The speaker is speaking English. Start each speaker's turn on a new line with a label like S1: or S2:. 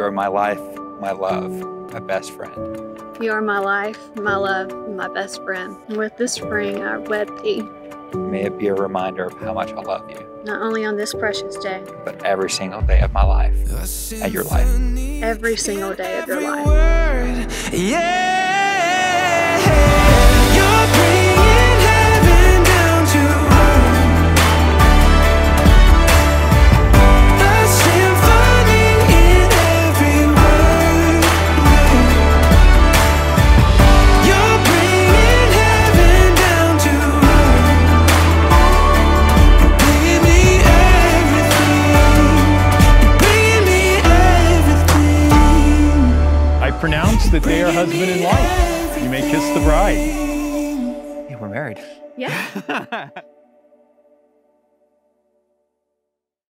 S1: You're my life, my love, my best friend.
S2: You are my life, my love, my best friend. With this ring, I wed thee,
S1: May it be a reminder of how much I love you,
S2: not only on this precious day,
S1: but every single day of my life and your life.
S2: every single day of your life.
S3: Yeah.
S4: Pronounce that they are husband and wife. You may kiss the bride.
S1: Hey, we're married.
S2: Yeah.